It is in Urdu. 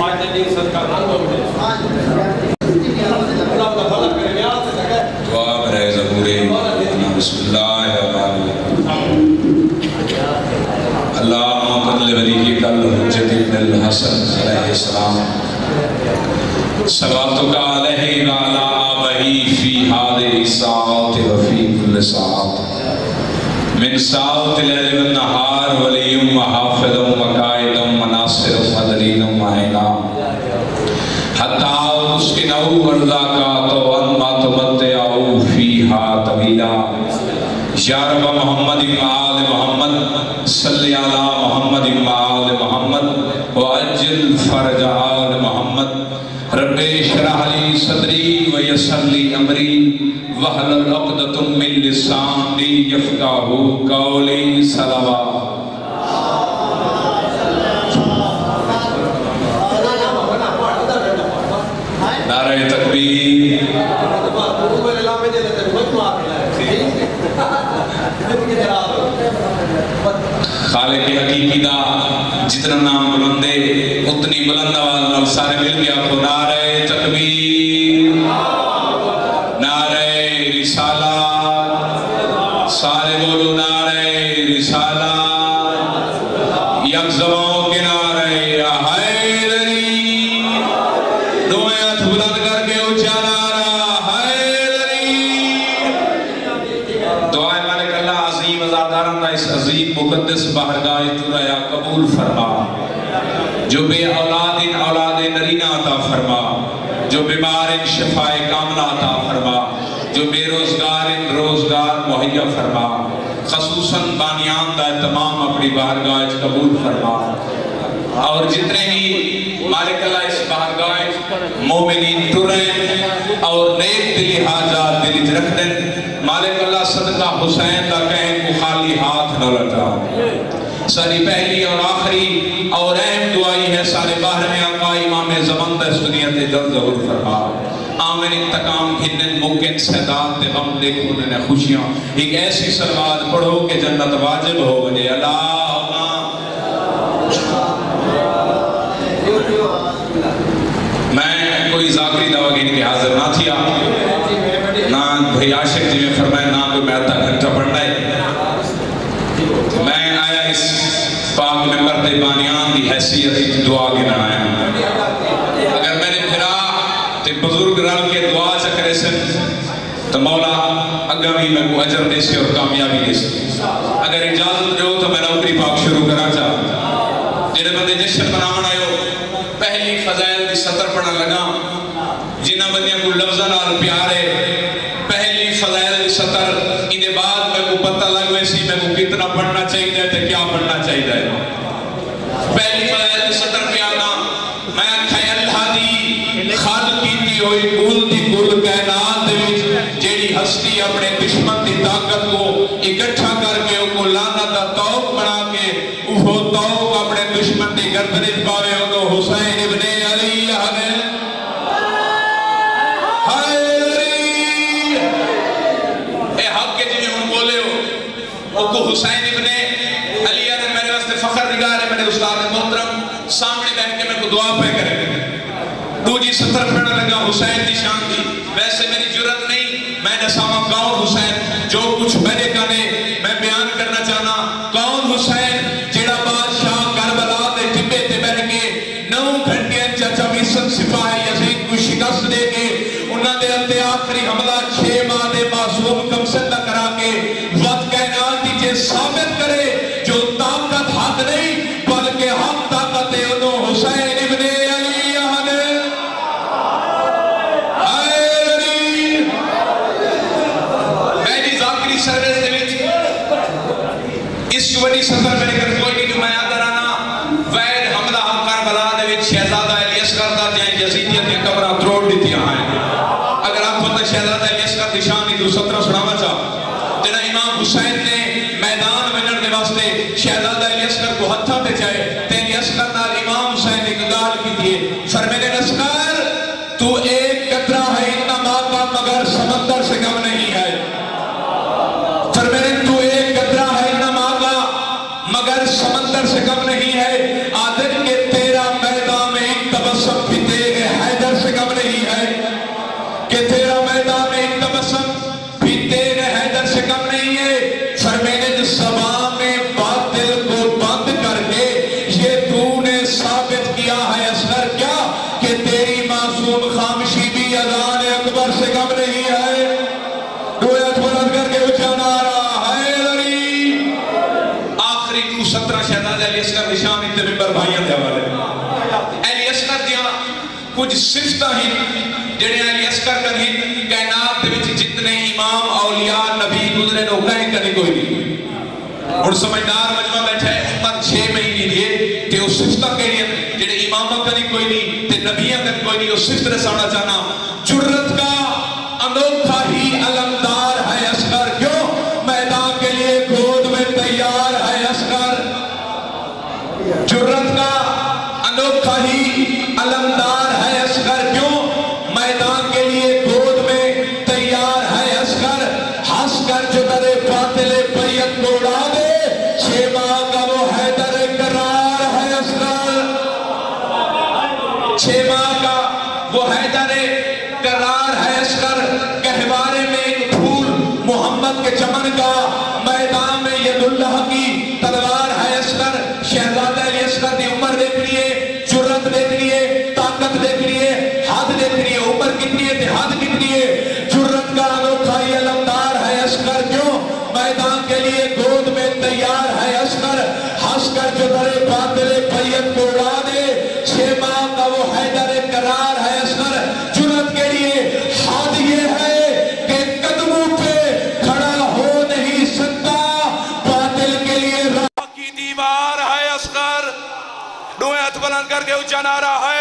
فائدے دین صدقہ تنگ ہو گئے۔ اللہ کا بھلا کرے گا سے لگے دعا برائے ضرورے بسم اللہ الرحمن الرحیم۔ اللہم قدل ولیہ کل حجت ابن الحسن علیہ السلام۔ صلواتک علیہ وعلا آبہی فی حال ساعت وفی کل ساعت۔ من ساعت لیل و و حافظ و مقائد و مناصر و مدرین و معینہ حتی اس کے نو ورزا کا تو انما تمتعو فیہا طویلا یا رب محمد آل محمد، صلی علی محمد آل محمد وعجل فرج آل محمد. رب شرح لی صدری ویسر لی امری وحلل عقدۃ من لسانی یفقہوا قولی صلوات نعرہ تکبیر. خالق حقیقی دا جتنا نام بلندے، اتنی بلند آواز نال سارے مل گیا کو نعرہ تکبیر، نعرہ رسالہ سارے بولو نعرہ رسالہ عظیم مقدس بارگاہ تو قبول فرما۔ جو بے اولاد ان اولاد نرینہ عطا فرما۔ جو بیمار ان شفاء کاملہ عطا فرما۔ جو بے روزگار ان روزگار مہیا فرما۔ خصوصاً بانیان دا تمام اپنی بارگاہ قبول فرما۔ اور جتنے بھی مالک اللہ اس بارگاہ مومنین ٹرین اور نیک دلی حاجات دلی رکھ دیں مالک اللہ صدقہ حسین دا کہیں کو خالی ہاتھ نہ لٹا۔ ساری پہلی اور آخری اور اہم دعائی ہے سارے باہر میں آقا امام زمان دا سنیت جل ظہور فرما۔ آمین، انتقام گھنن ممکن سیدات دے غم دے کھولنے خوشیاں۔ ایک ایسی سلوات پڑھو کہ جنت واجب ہو گئے اللہ، میں کوئی ذاکری دعویٰ گین کے حاضر نہ تھیا۔ نہ بھئی عاشق جی میں فرمائے نہ کوئی میں آتا گھنٹہ پڑھنا ہے میں آیا اس پاک ممبر دے بانیان دی حیثیت دعا گنا آیا اگر میں نے پھرا تے بزرگ رل کے دعا چکرے سے تو مولا اگر بھی میں کو عجر دے سے اور کامیابی دے سے اگر اجازت دے ہو تو میں نوکری پاک شروع کرا چاہ جنہیں بندے جشن بنامن آئے ہو، پہلی فضائل دی سطر پڑھا لگا۔ جنہ بندیاں کو لفظہ نال پیارے پہلی فضائل دی سطر انہیں بعد میں کو پتہ لگ سی میں کو کتنا پڑھنا چاہیے تھے کیا پڑھنا چاہیے۔ پہلی بار حسین ابن علی نے میرے واسطے فخر نگار ہے، میرے استاد محترم، سامنے بیٹھ کے میں کو دعا پہ کرے۔ دو جی ستر پڑھنے لگا، حسین دی شان دی۔ ویسے میری جرت نہیں، میں نے ساما کون حسین؟ جو کچھ میرے کنے میں بیان کرنا چاہنا۔ کون حسین؟ جیڑا بادشاہ کربلا دے ٹبے تے بیٹھ کے نو گھنٹے چچا بیسن سپاہی یزید جی کو شکست دے کے انہاں دے انتے آخری حملہ چھ ماہ دے وڈی سفر میرے گھر کوئی کم نہیں ہے۔ کے تیرا میں ایک تبسم بھی حیدر سے کم نہیں ہے۔ کہ تیرا میں ایک تبسم بھی حیدر سے کم نہیں ہے۔ فرمین میں باطل کو بند کر کے یہ تو نے ثابت کیا ہے اثر کیا کہ تیری معصوم خامشی بھی اذان اکبر سے کم نہیں ہے۔ صفتہ ہی جنہیں علی اسکر کر ہیں کائنات دے وچ جتنے امام، اولیاء، نبی، گزرے نو کہیں کبھی کوئی نہیں۔ اور سمجھدار مجمع بیٹھا ہے، امت چھ مہینے لیے، تے او صفت کہڑی ہیں جڑے امامہ کبھی کوئی نہیں، تے نبیاں کبھی کوئی نہیں او صفت رسانا چاہنا جرت کا انوکھا ہی علمدار ہے اسکر کیوں؟ میدان کے لیے گود میں تیار ہے اسکر جرت کا انوکھا ہی حیدر کرار ہے اشکر گہوارے میں ایک پھول محمد کے چمن کا بلند کر کے اچھا نعرہ ہے